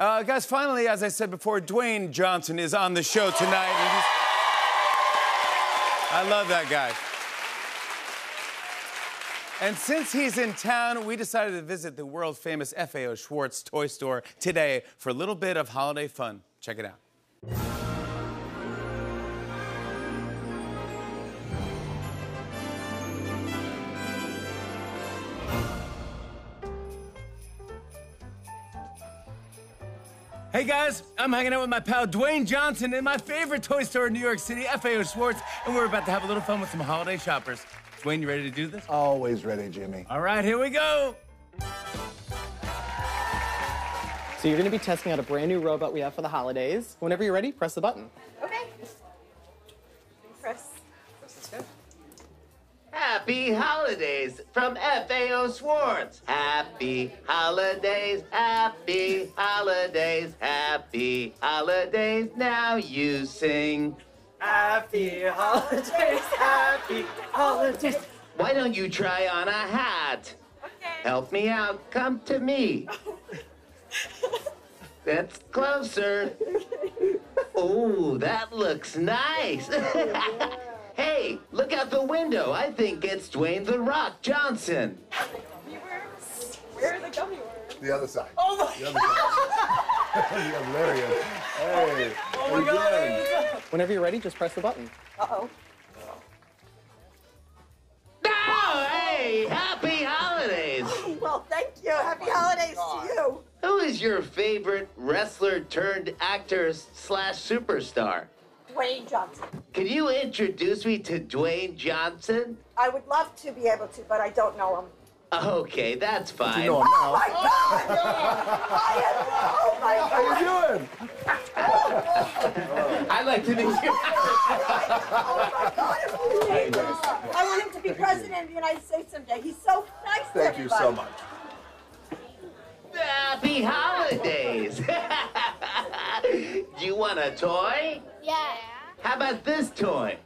Uh, guys, finally, as I said before, Dwayne Johnson is on the show tonight. I love that guy. And since he's in town, we decided to visit the world famous FAO Schwarz toy store today for a little bit of holiday fun. Check it out. Hey guys, I'm hanging out with my pal Dwayne Johnson in my favorite toy store in New York City, FAO Schwarz, and we're about to have a little fun with some holiday shoppers. Dwayne, you ready to do this? Always ready, Jimmy. All right, here we go. So you're gonna be testing out a brand new robot we have for the holidays. Whenever you're ready, press the button. Okay. Happy holidays from FAO Schwarz. Happy holidays, happy holidays, happy holidays. Now you sing. Happy holidays, happy holidays. Why don't you try on a hat? Okay. Help me out. Come to me. That's closer. Oh, that looks nice. hey, look out the window. I think it's Dwayne the Rock Johnson. Viewers, where are the gummy worms? The other side. Oh my The other side. You're hilarious. Hey. Oh my God. Whenever you're ready, just press the button. Uh-oh. Oh, hey, happy holidays. Well, thank you. Happy oh holidays to you. Who is your favorite wrestler turned actor slash superstar? Dwayne Johnson. Can you introduce me to Dwayne Johnson? I would love to be able to, but I don't know him. Okay, that's fine. You know him Oh my now. God! I am, oh my How God! you doing? I'd like to meet you. Oh my God! I want him to be president of the United States someday. He's so nice to Thank you so much. Happy holidays. Do you want a toy? Yeah. How about this toy?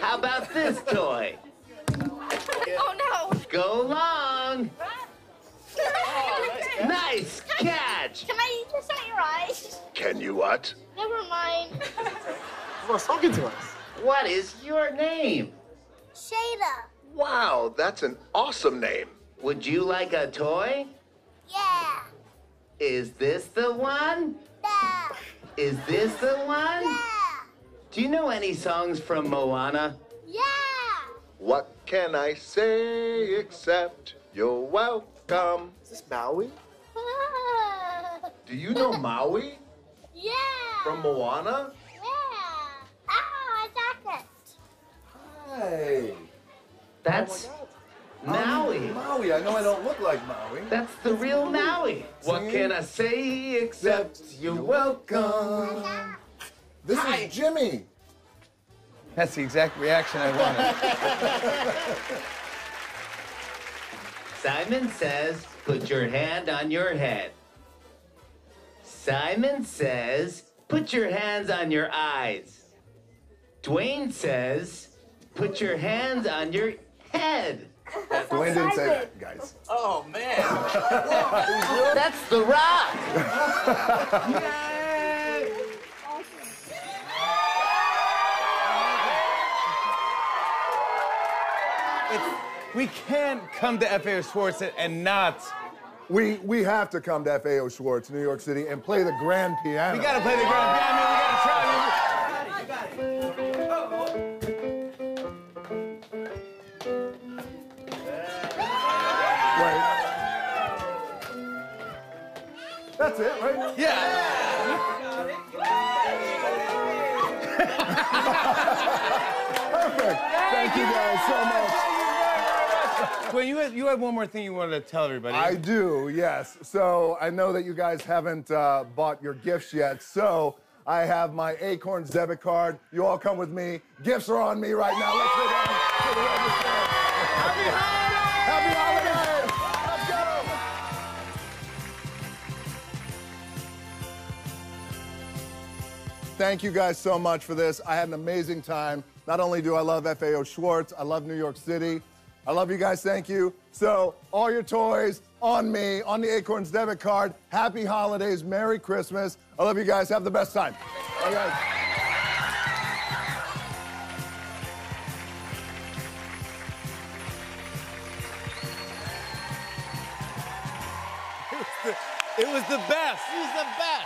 How about this toy? Oh no. Go long. Nice catch. Can I eat this on your eyes? Can you what? Never mind. Who's talking to us? What is your name? Shada. Wow, that's an awesome name. Would you like a toy? Yeah. Is this the one? Yeah. Is this the one? Yeah. Do you know any songs from Moana? Yeah. What can I say except you're welcome? Is this Maui? Do you know Maui yeah. from Moana? Yeah. Oh, I got it. Hey. That's Maui. Maui. I know I don't look like Maui. That's the real Maui. What See? can I say except you're welcome? This is Jimmy. That's the exact reaction I wanted. Simon says, put your hand on your head. Simon says, put your hands on your eyes. Dwayne says, put your hands on your head. Dwayne didn't say that, guys. Oh, man. That's The Rock. It's, we can't come to FAO Schwarz and not. We we have to come to FAO Schwarz, New York City, and play the grand piano. We gotta play the grand piano. We it, right? Yeah. Perfect. Thank you guys so much. Well, you had, you had one more thing you wanted to tell everybody. I do, yes. So I know that you guys haven't uh, bought your gifts yet. So I have my Acorns debit card. You all come with me. Gifts are on me right now. Let's go down to the register. Happy holidays! Thank you guys so much for this. I had an amazing time. Not only do I love FAO Schwarz, I love New York City. I love you guys. Thank you. So, all your toys, on me, on the Acorns debit card. Happy holidays, Merry Christmas. I love you guys. Have the best time. Bye, guys. It was the best. He's the best.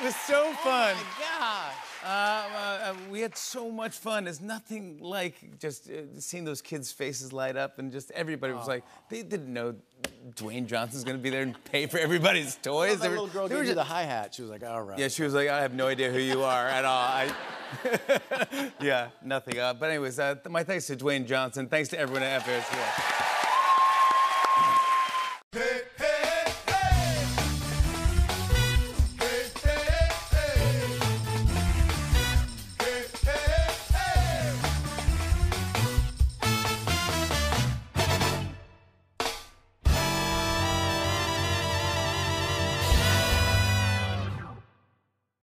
It was so fun. Oh my gosh. Uh, uh, uh, we had so much fun. There's nothing like just uh, seeing those kids' faces light up, and just everybody was like, they didn't know Dwayne Johnson's gonna be there and pay for everybody's toys. That They were- little girl they were gave you the just- hi hat. She was like, all right. Yeah, she was like, I have no idea who you are at all. I, yeah, nothing. Uh, but anyways, uh, my thanks to Dwayne Johnson. Thanks to everyone at Sports.